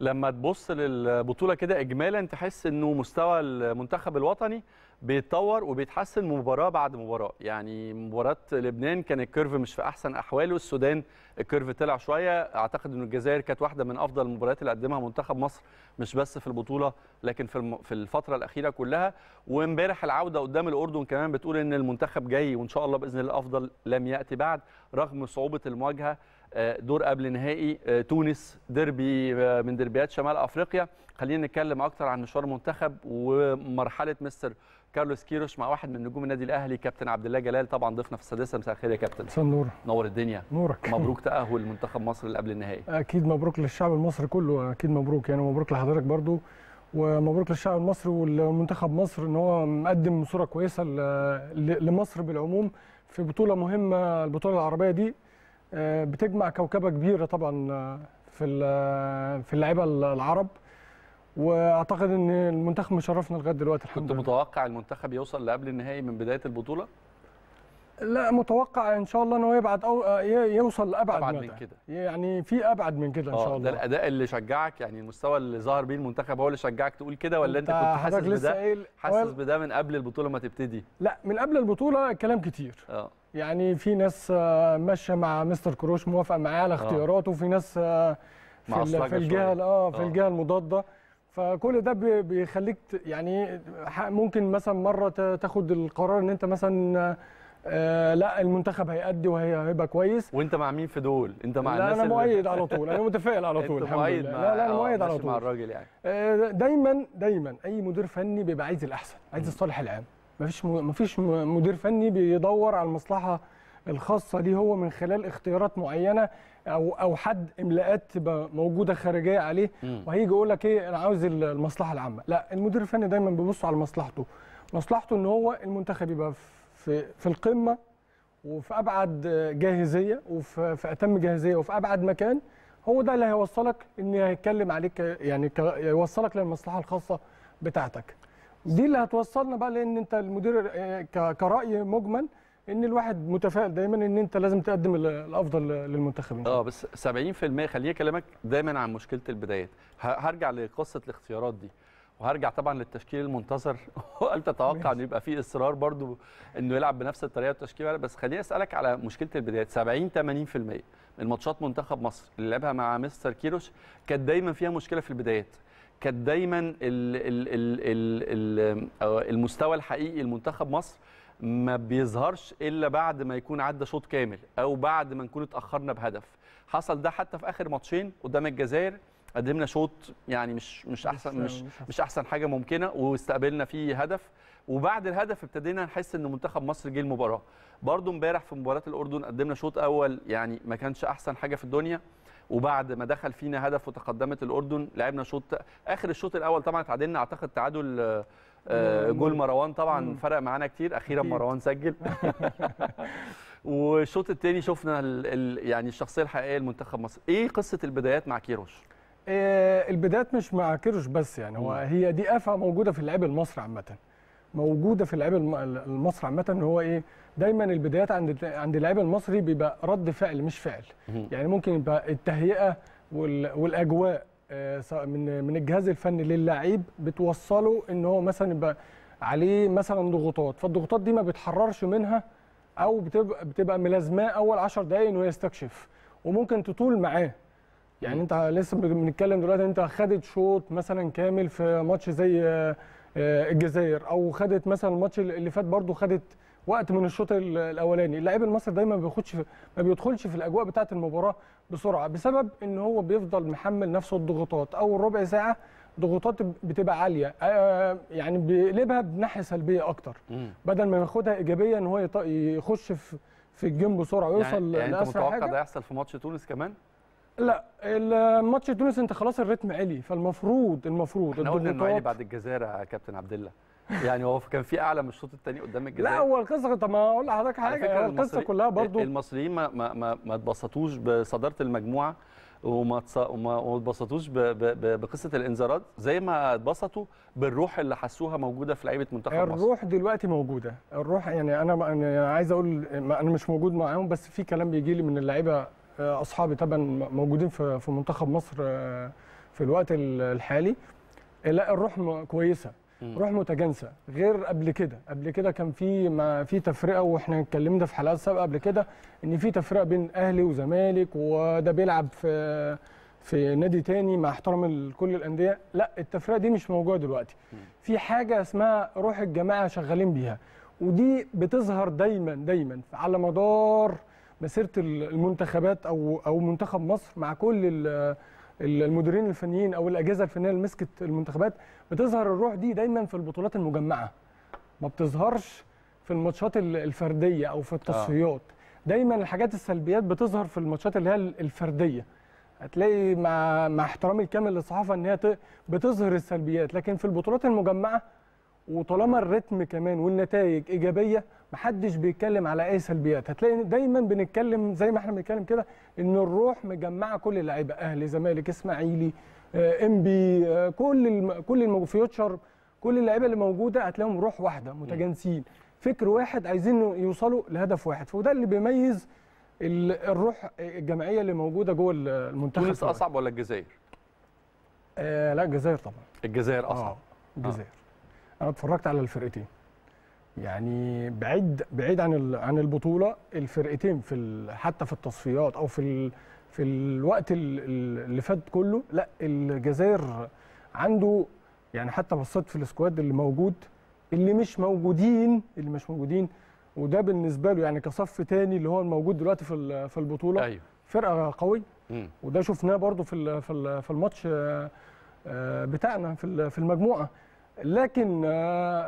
لما تبص للبطولة كده اجمالا تحس إنه مستوى المنتخب الوطني بيتطور وبيتحسن مباراة بعد مباراة. يعني مباراة لبنان كان ال curve مش في أحسن أحواله السودان ال curve طلع شوية. أعتقد ان الجزائر كانت واحدة من أفضل المباريات اللي قدمها منتخب مصر مش بس في البطولة لكن في في الفترة الأخيرة كلها. وإمبارح العودة قدام الأردن كمان بتقول إن المنتخب جاي وإن شاء الله بإذن الله أفضل لم يأتي بعد رغم صعوبة المواجهة. دور قبل نهائي آه، تونس ديربي آه، من دربيات شمال أفريقيا. خلينا نتكلم أكتر عن مشوار المنتخب ومرحلة مستر كارلوس كيروش مع واحد من نجوم النادي الأهلي كابتن عبد الله جلال. طبعا ضيفنا في السادسة. مساء الخير يا كابتن. مساء النور. نور الدنيا. نورك. مبروك تأهل منتخب مصر اللي قبل النهائي. أكيد مبروك للشعب المصري كله. أكيد مبروك يعني. مبروك لحضرتك برضو. ومبروك للشعب المصري والمنتخب مصر إن هو مقدم صورة كويسة لمصر بالعموم في بطولة مهمة البطولة العربية دي. آه، بتجمع كوكبة كبيرة طبعا آه، في ال- في اللعيبة العرب. وأعتقد إن المنتخب مشرفنا لغاية دلوقتي الحمد كنت لله. متوقع المنتخب يوصل لقبل النهائي من بداية البطولة؟ لا متوقع إن شاء الله ان هو يبعد أو آه، يوصل لأبعد أبعد مدى. من كده. يعني في أبعد من كده إن شاء آه ده الله. الأداء اللي شجعك يعني المستوى اللي ظهر بيه المنتخب هو اللي شجعك تقول كده ولا أنت كنت حاسس بده حاسس بده من قبل البطولة ما تبتدي؟ لا من قبل البطولة كلام كتير. آه. يعني في ناس آه، ماشية مع مستر كروش موافقة معاه على اختياراته. وفي ناس آه، في, الجهة. آه في آه. الجهة المضادة. فكل ده بي- بيخليك يعني ممكن مثلا مرة تاخد القرار إن أنت مثلا آه، لا المنتخب هيأدي وهيبقى كويس. وانت مع مين في دول؟ انت مع لا الناس أنا اللي- مؤيد على طول أنا متفائل على طول أنت مؤيد مع لا لا أنا آه، مؤيد على ماشي مع طول. الراجل يعني. آه، دايما دايما أي مدير فني بيبقى عايز الأحسن عايز الصالح العام. مفيش م- مفيش مدير فني بيدور على المصلحة الخاصة ليه هو من خلال اختيارات معينة أو أو حد املاءات تبقى موجودة خارجية عليه. وهيجي يقول لك إيه أنا عاوز ال- المصلحة العامة. لا المدير الفني دايما بيبص على مصلحته. مصلحته إن هو المنتخب يبقى في في القمة وفي أبعد جاهزية وفي في أتم جاهزية وفي أبعد مكان هو ده اللي هيوصلك ان هيتكلم عليك يعني يوصلك للمصلحة الخاصة بتاعتك. دي اللي هتوصلنا بقى لأن أنت المدير آه، كرأي مجمل إن الواحد متفائل دايما إن أنت لازم تقدم ال- الأفضل للمنتخب إن شاء الله. آه بس 70% خليني أكلمك دايما عن مشكلة البدايات. هرجع لقصة الاختيارات دي. وهرجع طبعا للتشكيل المنتظر. وهل تتوقع ان يبقى في إصرار برضو إنه يلعب بنفس الطريقة والتشكيل بس خليني أسألك على مشكلة البدايات. 70 80% من ماتشات منتخب مصر اللي لعبها مع مستر كيروش كانت دايما فيها مشكلة في البدايات. كانت دايما ال ال ال ال ال أو المستوى الحقيقي لمنتخب مصر ما بيظهرش إلا بعد ما يكون عدى شوط كامل أو بعد ما نكون اتأخرنا بهدف. حصل ده حتى في آخر ماتشين قدام الجزائر. قدمنا شوط يعني مش مش احسن مش مش أحسن. حاجة ممكنة واستقبلنا فيه هدف. وبعد الهدف ابتدينا نحس إن منتخب مصر جه المباراة. برضو امبارح في مباراة الأردن قدمنا شوط أول يعني ما كانش أحسن حاجة في الدنيا. وبعد ما دخل فينا هدف وتقدمت الأردن لعبنا شوط آخر الشوط الأول طبعا اتعادلنا أعتقد تعادل آه، آه، جول مروان طبعا مم. فرق معانا كتير. أخيرا أكيد. مروان سجل. والشوط الثاني شفنا ال ال يعني الشخصية الحقيقية لمنتخب مصر. إيه قصة البدايات مع كيروش؟ البدايات مش مع كيروش بس يعني هو. هي دي آفة موجودة في اللعيب المصري عامة موجودة في اللعيب الم- المصري عامة ان هو إيه دايما البدايات عند عند اللعيب المصري بيبقى رد فعل مش فعل. يعني ممكن يبقى التهيئة وال- والأجواء آه، من من الجهاز الفني للعيب بتوصله إن هو مثلا يبقى عليه مثلا ضغوطات فالضغوطات دي ما بيتحررش منها أو بتبقى بتبقى ملازماه أول 10 دقائق إنه يستكشف وممكن تطول معاه يعني. انت لسه بنتكلم دلوقتي انت خدت شوط مثلا كامل في ماتش زي آه، آه، الجزائر أو خدت مثلا الماتش اللي فات برضو خدت وقت من الشوط ال- الأولاني اللاعب المصري دايما ما بياخدش في ما بيدخلش في الأجواء بتاعه المباراة بسرعة بسبب إن هو بيفضل محمل نفسه الضغوطات اول ربع ساعة ضغوطات بتبقى عالية آه، يعني بيقلبها بناحية سلبية أكتر. بدل ما ياخدها إيجابية إن هو يخش في في ال game بسرعة ويوصل يعني, يعني أنت لأسرع متوقع ده يحصل في ماتش تونس كمان لا الماتش تونس انت خلاص ال rhythm عالي فالمفروض المفروض إحنا قلنا إنه عالي بعد الجزائر يا كابتن عبد الله. يعني هو كان في أعلى من الشوط الثاني قدام الجزائر. لا هو القصة طب ما أقول لحضرتك حاجة القصة كلها برضو المصريين ما ما ما, ما اتبسطوش بصدارة المجموعة وما وما اتبسطوش بقصة الانذارات. زي ما اتبسطوا بالروح اللي حسوها موجودة في لعيبة منتخب مصر. الروح دلوقتي موجودة. الروح يعني أنا أنا عايز أقول أنا مش موجود معاهم بس في كلام بيجي لي من اللعيبة أصحابي طبعا موجودين في في منتخب مصر آه، في الوقت ال- الحالي. لا الروح كويسة. روح متجانسة. غير قبل كده قبل كده كان في ما في تفرقة وإحنا اتكلمنا في حلقات سابقة قبل كده إن في تفرقة بين أهلي وزمالك وده بيلعب في في نادي تاني مع احترام كل الأندية. لا التفرقة دي مش موجودة دلوقتي. في حاجة اسمها روح الجماعة شغالين بيها ودي بتظهر دايما دايما على مدار مسيرة المنتخبات أو أو منتخب مصر مع كل ال- المديرين الفنيين أو الأجهزة الفنية اللي مسكت المنتخبات بتظهر الروح دي دايما في البطولات المجمعة. ما بتظهرش في الماتشات ال- الفردية أو في التصفيات. دايما الحاجات السلبيات بتظهر في الماتشات اللي هي الفردية. هتلاقي مع مع احترامي الكامل للصحافة إن هي بتظهر السلبيات لكن في البطولات المجمعة وطالما الريتم كمان والنتائج إيجابية محدش بيتكلم على أي سلبيات. هتلاقي دايما بنتكلم زي ما إحنا بنتكلم كده إن الروح مجمعة كل اللعيبة أهلي زمالك إسماعيلي آه، انبي آه، كل الم... كل المو... فيوتشر كل اللعيبة اللي موجودة هتلاقيهم روح واحدة متجانسين. فكر واحد عايزين يوصلوا لهدف واحد. فده اللي بيميز ال- الروح الجماعية اللي موجودة جوه المنتخب. تونس. أصعب ولا الجزائر؟ آه لا الجزائر طبعا. الجزائر أصعب. آه، الجزائر. أنا اتفرجت على الفرقتين. يعني بعيد بعيد عن عن البطولة الفرقتين في حتى في التصفيات أو في في الوقت ال- ال- اللي فات كله لا الجزائر عنده يعني حتى بصيت في السكواد اللي موجود اللي مش موجودين اللي مش موجودين وده بالنسبة له يعني كصف تاني اللي هو الموجود دلوقتي في في البطولة أيوه. فرقة قوية. مم. وده شفناه برضو في في ال- في الماتش آه، بتاعنا في في المجموعة. لكن آه،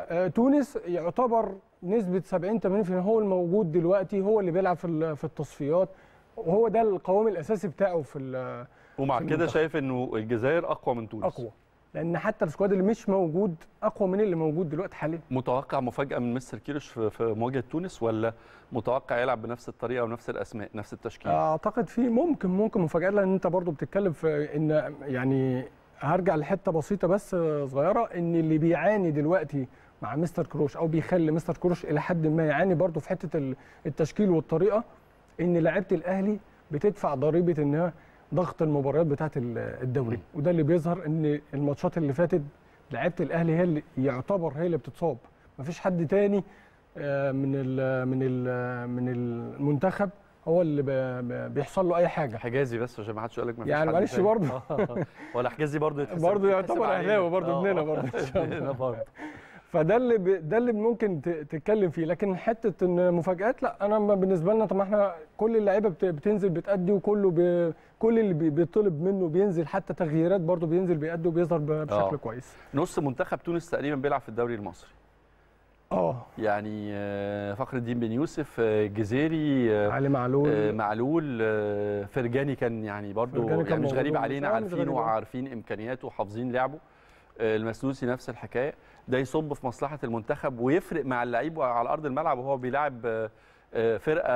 آه، تونس يعتبر نسبة 70 80% هو الموجود دلوقتي هو اللي بيلعب في في التصفيات. وهو ده القوام الأساسي بتاعه في ومع كده. شايف إنه الجزائر أقوى من تونس. أقوى. لأن حتى ال squad اللي مش موجود أقوى من اللي موجود دلوقتي حاليا. متوقع مفاجأة من مستر كيروش في في مواجهة تونس ولا متوقع يلعب بنفس الطريقة ونفس الأسماء نفس التشكيل؟ أعتقد في ممكن ممكن مفاجأة لأن أنت برضو بتتكلم في إن يعني هرجع لحتة بسيطة بس صغيرة إن اللي بيعاني دلوقتي مع مستر كروش أو بيخلي مستر كروش إلى حد ما يعاني برضو في حتة ال- التشكيل والطريقة إن لعيبة الأهلي بتدفع ضريبة انها ضغط المباريات بتاعة ال- الدوري. وده اللي بيظهر إن الماتشات اللي فاتت لعيبة الأهلي هي اللي يعتبر هي اللي بتصاب مفيش حد تاني آه، من ال من ال من المنتخب هو اللي بيحصل له أي حاجة حجازي بس عشان ما حدش يقول لك ما فيش يعني معلش. برضه. ولا حجازي برضه يتحسب برضه يعتبر علينا. أهلاوي برضه آه. ابننا برضه فده اللي ب... ده اللي ممكن تتكلم فيه لكن حتة إن مفاجآت لا أنا بالنسبة لنا طب ما إحنا كل اللعيبة بت... بتنزل بتأدي وكله ب... كل اللي بي- بيطلب منه بينزل حتى تغييرات برضه بينزل بيأدي وبيظهر. بشكل آه. كويس نص منتخب تونس تقريبا بيلعب في الدوري المصري آه. يعني آه، فخر الدين بن يوسف آه، جزيري آه، علي معلول. معلول فرجاني كان يعني برضو فرجاني كان يعني مش غريب علينا عارفينه. وعارفين إمكانياته وحافظين لعبه. المسلوسي نفس الحكاية. ده يصب في مصلحة المنتخب ويفرق مع اللعيب على أرض الملعب وهو بيلاعب آه، فرقة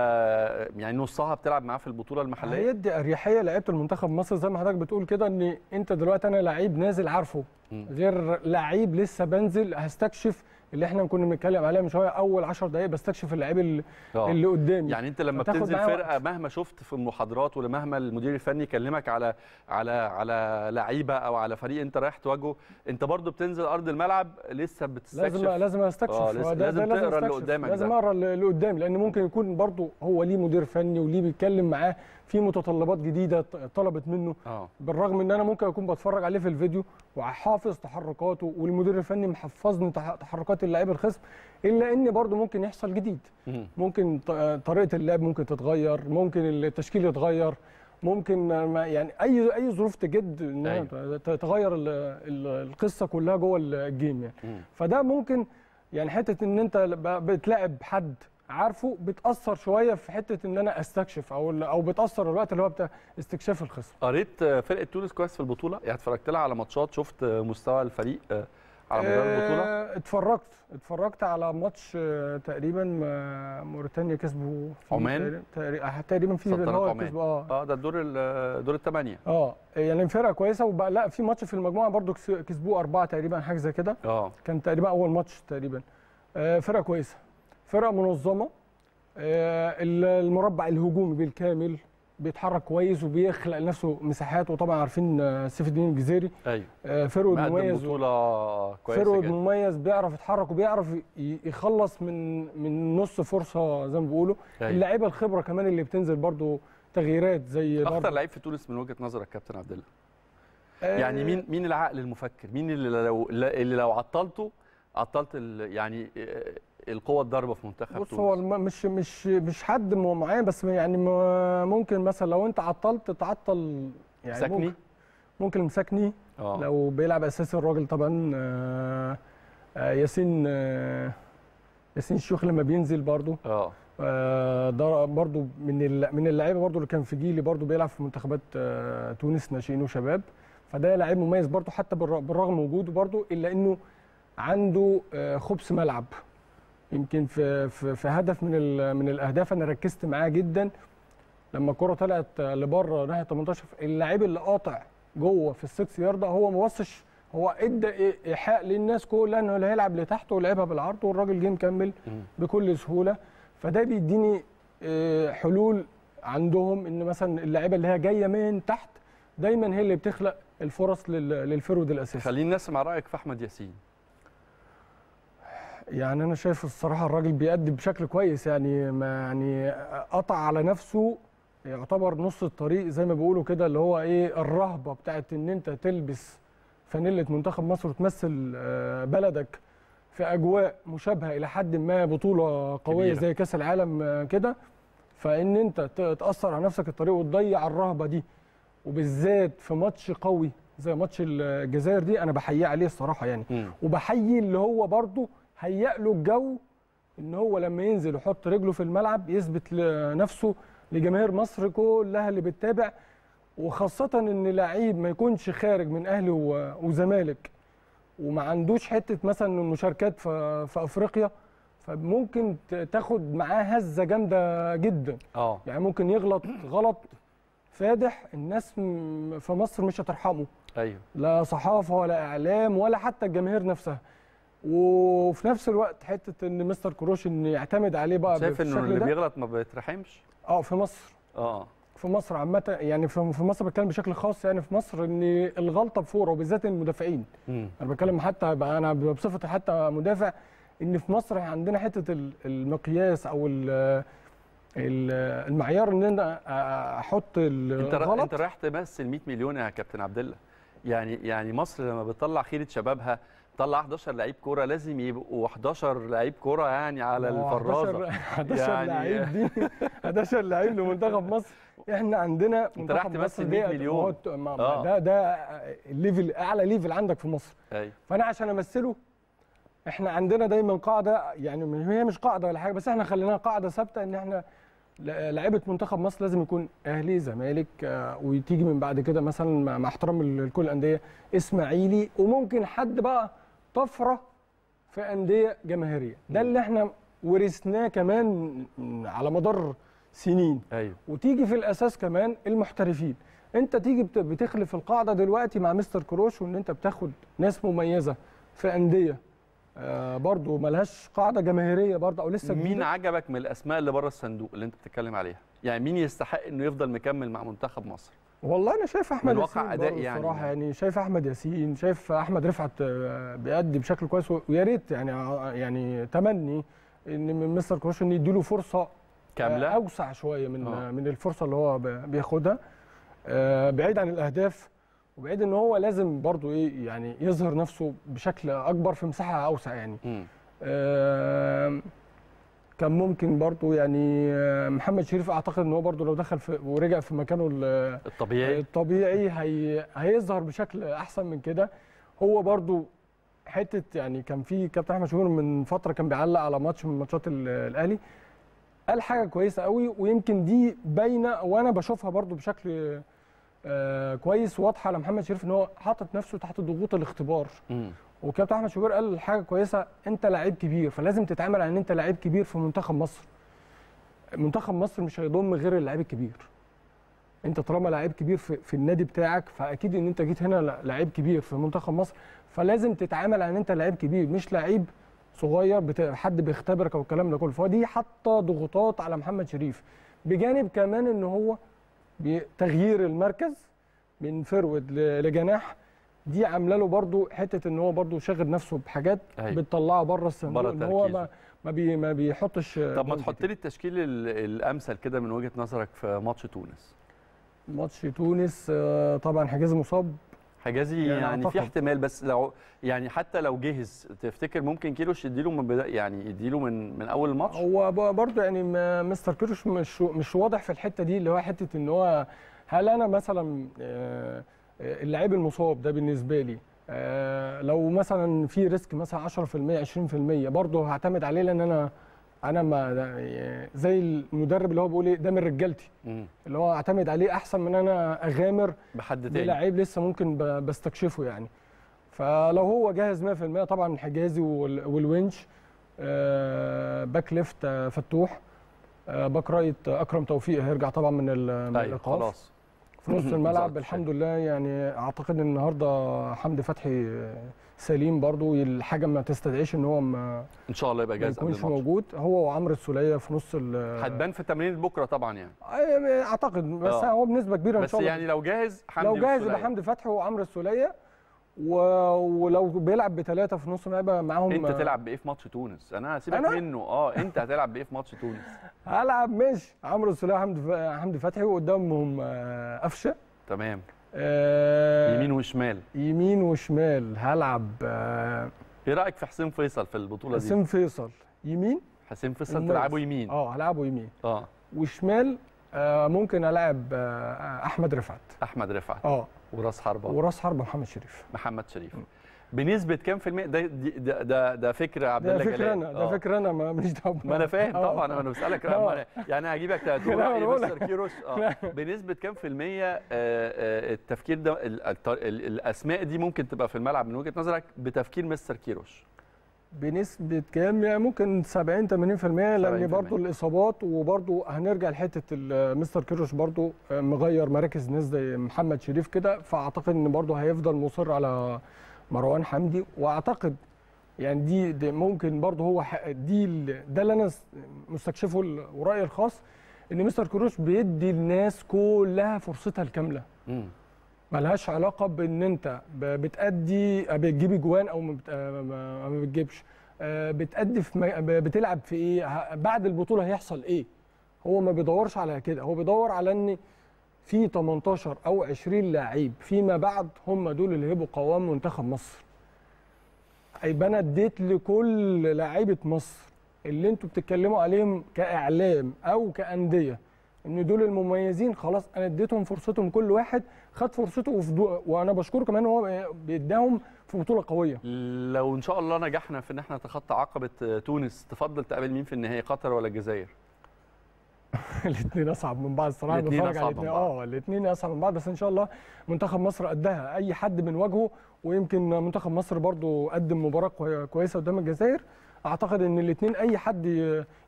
يعني نصها بتلعب معاه في البطولة المحلية. هيدي أريحية لعيبة المنتخب مصر زي ما حضرتك بتقول كده إن أنت دلوقتي أنا لعيب نازل عارفه. غير لعيب لسه بنزل هستكشف اللي إحنا كنا بنتكلم عليها من شوية أول 10 دقائق بستكشف اللعيب اللي, آه. اللي قدامي يعني أنت لما بتنزل فرقة مهما شفت في المحاضرات ولا مهما المدير الفني يكلمك على على على لعيبة أو على فريق أنت رايح تواجهه أنت برضو بتنزل أرض الملعب لسه بتستكشف لازم لازم أستكشف آه، لازم- هو ده- لازم تقرأ اللي. قدامك لازم. أقرأ اللي قدامي لأن ممكن يكون برضه هو ليه مدير فني وليه بيتكلم معاه في متطلبات جديدة طلبت منه. آه. بالرغم إن أنا ممكن أكون بتفرج عليه في الفيديو وحافظ تحركاته والمدير الفني محفظني تح- تحركات اللاعب الخصم إلا إن برضه ممكن يحصل جديد. مم. ممكن طريقة اللعب ممكن تتغير ممكن التشكيل يتغير ممكن ما- يعني أي أي ظروف تجد إنها تغير ال- ال- القصة كلها جوه الجيم يعني. مم. فده ممكن يعني حتة إن أنت بتلاعب حد عارفه بتأثر شوية في حتة إن أنا أستكشف أو أو بتأثر الوقت اللي هو بتاع استكشاف الخصم. قريت فرقة تونس كويس في البطولة؟ يعني اتفرجت لها على ماتشات شفت مستوى الفريق آه، على مدار البطولة؟ آه، اتفرجت اتفرجت على ماتش آه، تقريبا موريتانيا كسبوا فيه عمان؟ تقريبا- في اللي هو آه. آه ده الدور ال- دور الثمانيه آه يعني فرقة كويسة وبقى لا في ماتش في المجموعة برضو كس- كسبوه أربعة تقريبا حاجة زي كده. آه. كان تقريبا أول ماتش تقريبا. فرقة كويسة. فرقه منظمة آه، ال- المربع الهجومي بالكامل بيتحرك كويس وبيخلق لنفسه مساحات وطبعا عارفين آه، سيف الدين الجزيري. أيوه. آه، forward مميز بطولة كويسة فرود مميز بيعرف يتحرك وبيعرف يخلص من من نص فرصة زي ما بيقولوا. أيوة. اللعيبة الخبرة كمان اللي بتنزل برضو تغييرات زي أخطر برضو. لعيب في تونس من وجهة نظرك كابتن عبد الله؟ آه، يعني مين مين العقل المفكر؟ مين اللي لو اللي لو عطلته عطلت ال- يعني آه، القوة الضاربة في منتخب بص هو تونس الم- مش مش مش حد معين بس يعني ممكن مثلا لو أنت عطلت تعطل يعني سكني ممكن, ممكن مسكني آه. لو بيلعب اساسي الراجل طبعا آه، آه، ياسين آه، ياسين الشيخ لما بينزل برضو. آه. ده برضو من من اللعيبة برضو اللي كان في جيلي برضو بيلعب في منتخبات تونس ناشئين وشباب. فده لعيب مميز برضو حتى بالر- بالرغم من وجوده برضو إلا إنه عنده خبث ملعب. يمكن في في, في هدف من من الأهداف أنا ركزت معاه جدا. لما الكرة طلعت لبره ناحية 18 اللعيب اللي قاطع جوه في السكس يارده هو ما بصش هو إدى إيحاء للناس كلها إنه اللي هيلعب لتحت ولعبها بالعرض والراجل جه مكمل. بكل سهولة. فده بيديني آه، حلول عندهم إن مثلا اللعيبة اللي هي جاية من تحت دايما هي اللي بتخلق الفرص لل- للفرود الأساسي. خلينا نسمع رأيك في أحمد ياسين. يعني أنا شايف الصراحة الراجل بيأدي بشكل كويس يعني ما يعني قطع على نفسه يعتبر نص الطريق زي ما بيقولوا كده اللي هو إيه الرهبة بتاعت إن أنت تلبس فانيلة منتخب مصر وتمثل آه، بلدك في أجواء مشابهة إلى حد ما بطولة قوية كبيرة. زي كأس العالم آه، كده فإن أنت تأثر على نفسك الطريق وتضيع الرهبة دي وبالذات في ماتش قوي زي ماتش الجزائر دي أنا بحييه عليه الصراحة يعني مم. وبحيي اللي هو برضه هيأ له الجو إن هو لما ينزل يحط رجله في الملعب يثبت لنفسه لجماهير مصر كلها اللي بتتابع وخاصة إن لعيب ما يكونش خارج من أهلي وزمالك وما عندوش حتة مثلا المشاركات في, في أفريقيا فممكن تاخد معاه هزة جامدة جدا. آه. يعني ممكن يغلط غلط فادح الناس في مصر مش هترحمه. أيوه. لا صحافة ولا إعلام ولا حتى الجماهير نفسها. وفي نفس الوقت حتة إن مستر كروش إن يعتمد عليه بقى شايف إنه اللي ده. بيغلط ما بيترحمش؟ آه في مصر. آه. في مصر عامة يعني في مصر بتكلم بشكل خاص يعني في مصر إن الغلطة بفوره وبالذات المدافعين. مم. أنا بتكلم حتى بقى أنا بصفتي حتى مدافع إن في مصر عندنا حتة ال- المقياس أو ال- ال- المعيار إن أنا أحط أنت. الغلط أنت رايح تمثل 100 مليون يا كابتن عبد الله. يعني يعني مصر لما بتطلع خيرة شبابها تطلع 11 لعيب كورة لازم يبقوا 11 لعيب كورة يعني على الفرازة. 11 يعني- لعيب دي. 11 لعيب لمنتخب مصر. إحنا عندنا انت رايح مصر 100 دي- مليون. آه. ده ده ال level أعلى level عندك في مصر. أيوه. فأنا عشان أمثله إحنا عندنا دايما قاعدة يعني هي مش قاعدة ولا حاجة بس إحنا خليناها قاعدة ثابتة إن إحنا لعيبة منتخب مصر لازم يكون أهلي زمالك آه، وتيجي من بعد كده مثلا مع- مع احترام لكل الأندية إسماعيلي وممكن حد بقى طفرة في أندية جماهيرية. ده اللي إحنا ورثناه كمان على مدار سنين. أيوه. وتيجي في الأساس كمان المحترفين. أنت تيجي بت- بتخلف القاعدة دلوقتي مع مستر كروش وإن أنت بتاخد ناس مميزة في أندية آه برضو ملهاش قاعدة جماهيرية برضو أو لسه مين جديدة. عجبك من الأسماء اللي بره الصندوق اللي أنت بتتكلم عليها؟ يعني مين يستحق إنه يفضل مكمل مع منتخب مصر؟ والله أنا شايف أحمد من واقع ياسين أداء برضو يعني. يعني شايف أحمد ياسين شايف أحمد رفعت آه، بيأدي بشكل كويس ويا ريت يعني ع- يعني تمني إن من مستر كروش إن يديله فرصة كاملة آه، أوسع شوية من آه. آه. من الفرصة اللي هو بياخدها آه، بعيد عن الأهداف وبعيد إن هو لازم برضو إيه يعني يظهر نفسه بشكل أكبر في مساحة أوسع يعني. آه، كان ممكن برضو يعني آه، محمد شريف أعتقد إن هو برضو لو دخل في ورجع في مكانه ال- الطبيعي. الطبيعي هي هيظهر بشكل أحسن من كده. هو برضو حتة يعني كان في كابتن أحمد شهور من فترة كان بيعلق على ماتش من ماتشات ال- الأهلي. قال حاجة كويسة قوي ويمكن دي باينة وأنا بشوفها برضو بشكل آه كويس واضحة على محمد شريف إن هو حاطط نفسه تحت ضغوط الاختبار. وكابتن أحمد شوبير قال حاجة كويسة أنت لعيب كبير فلازم تتعامل على إن أنت لعيب كبير في منتخب مصر. منتخب مصر مش هيضم غير اللعيب الكبير. أنت طالما لعيب كبير في, في النادي بتاعك فأكيد إن أنت جيت هنا لعيب كبير في منتخب مصر. فلازم تتعامل على إن أنت لعيب كبير مش لعيب صغير بت... حد بيختبرك أو الكلام ده كله. فدي حاطة ضغوطات على محمد شريف. بجانب كمان إن هو بتغيير المركز من forward لجناح دي عامله له برضو حتة ان هو برضو شاغل نفسه بحاجات أيوة. بتطلعه بره الصندوق إن هو ما. ما, بي ما بيحطش طب ما تحط. لي التشكيل ال- الأمثل كده من وجهة نظرك في ماتش تونس ماتش تونس آه، طبعا حجازي مصاب حجازي يعني يعني, في. احتمال بس لو يعني حتى لو جهز تفتكر ممكن كيروش يديله من بدا يعني يديله من من أول الماتش هو ب- برضو يعني مستر كيروش مش مش واضح في الحتة دي اللي هو حتة إن هو هل أنا مثلا آه، اللعيب المصاب ده بالنسبة لي آه، لو مثلا في risk مثلا 10% 20% برضه هعتمد عليه لأن أنا أنا ما ده- زي المدرب اللي هو بيقول إيه ده من رجالتي. اللي هو اعتمد عليه أحسن من أنا أغامر بحد تاني. بلعيب لسه ممكن بستكشفه يعني. فلو هو جاهز 100% طبعا حجازي وال- والونش آه، back left آه، فتوح back right أكرم توفيق هيرجع طبعا من أيوه الإيقاف. خلاص. في نص الملعب. الحمد لله. يعني أعتقد إن النهارده حمدي فتحي سليم برضو الحاجة ما تستدعيش إن هو ما إن شاء الله يبقى جاهز قبل يكونش الماتش. موجود. هو وعمرو السولية في نص ال- هتبان في تمرين بكرة طبعا يعني. آه، أعتقد بس آه. هو بنسبة كبيرة إن بس شاء الله. يعني لو جاهز حمدي لو جاهز. يبقى حمدي فتحي وعمرو السولية. و... ولو بيلعب بثلاثه في نص يبقى معاهم انت تلعب بإيه في ماتش تونس؟ أنا هسيبك أنا؟ منه. آه انت هتلعب بإيه في ماتش تونس؟ هلعب ماشي. عمرو السوليه وحمدي ف- حمدي فتحي وقدامهم آه، قفشه. تمام. آه، يمين وشمال. يمين وشمال. هلعب آه، إيه رأيك في حسين فيصل في البطولة دي؟ حسين فيصل. يمين؟ حسين فيصل. تلعبه يمين. آه هلعبه يمين. آه. وشمال؟ ممكن ألعب آه، أحمد رفعت. أحمد رفعت. آه. وراس حربة. وراس حربة محمد شريف. محمد شريف. بنسبة كام في المية؟ ده ده ده, ده فكر عبد ده الله فكر جلال. أنا ده آه. فكر أنا ما ماليش دعوه ما أنا فاهم آه. طبعا أنا بسألك آه. أنا- يعني هجيبك تقول بقول مستر لك. كيروش. آه. بنسبة كام في آه، آه، التفكير ده الأسماء دي ممكن تبقى في الملعب من وجهة نظرك بتفكير مستر كيروش؟ بنسبة كام؟ يعني ممكن 70 80% لأن 70%. برضو الإصابات وبرضو هنرجع لحتة ال- مستر كيروش برضو مغير مراكز ناس زي محمد شريف كده فأعتقد إن برضو هيفضل مصر على مروان حمدي وأعتقد يعني دي, دي ممكن برضو هو دي ده اللي أنا س- مستكشفه ورأيي الخاص إن مستر كيروش بيدي الناس كلها فرصتها الكاملة مم. ملهاش علاقة بإن أنت ب- بتأدي بتجيب اجوان أو ما آه، بتجيبش. آه، بتأدي في بتلعب في إيه؟ بعد البطولة هيحصل إيه؟ هو ما بيدورش على كده. هو بيدور على إن في 18 أو 20 لعيب فيما بعد هم دول اللي هيبقوا قوام منتخب مصر. يبقى أنا اديت لكل لعيبة مصر اللي أنتوا بتتكلموا عليهم كإعلام أو كأندية إن دول المميزين خلاص أنا اديتهم فرصتهم كل واحد خد فرصته. وأنا بشكره كمان هو بيداهم في بطولة قوية لو إن شاء الله نجحنا في إن إحنا نتخطى عقبة تونس تفضل تقابل مين في النهائي قطر ولا الجزائر الاثنين أصعب من بعض الصراحة الاتنين بتفرج على أصعب من بعض. آه الاثنين أصعب من بعض بس إن شاء الله منتخب مصر قدها أي حد من وجهه ويمكن منتخب مصر برضو قدم مباراة كوي- كويسة قدام الجزائر أعتقد إن الاثنين أي حد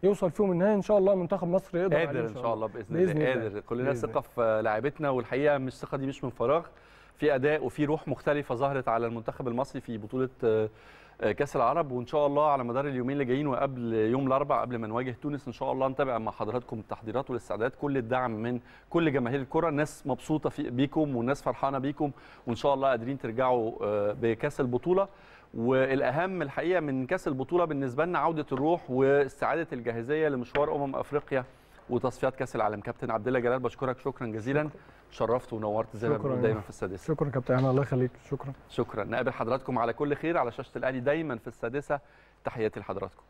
يوصل فيهم النهائي إن شاء الله منتخب مصر يقدر عليه قادر إن شاء الله. بإذن, الله. قادر. كلنا ثقة في لاعبتنا والحقيقة مش الثقة دي مش من فراغ. في أداء وفي روح مختلفة ظهرت على المنتخب المصري في بطولة آه، كأس العرب. وإن شاء الله على مدار اليومين اللي جايين وقبل يوم الأربعاء قبل ما نواجه تونس إن شاء الله نتابع مع حضراتكم التحضيرات والاستعدادات. كل الدعم من كل جماهير الكرة. الناس مبسوطة بيكم والناس فرحانة بيكم. وإن شاء الله قادرين ترجعوا آه، بكأس البطولة. والأهم الحقيقة من كأس البطولة بالنسبة لنا عودة الروح واستعادة الجاهزية لمشوار أمم أفريقيا وتصفيات كأس العالم. كابتن عبد الله جلال بشكرك. شكرا جزيلا. شرفت ونورت زي ما. بنقول دايما في السادسة. شكرا كابتن. احمد الله يخليك. شكرا. شكرا. نقابل حضراتكم على كل خير. على شاشة الأهلي دايما في السادسة. تحياتي لحضراتكم.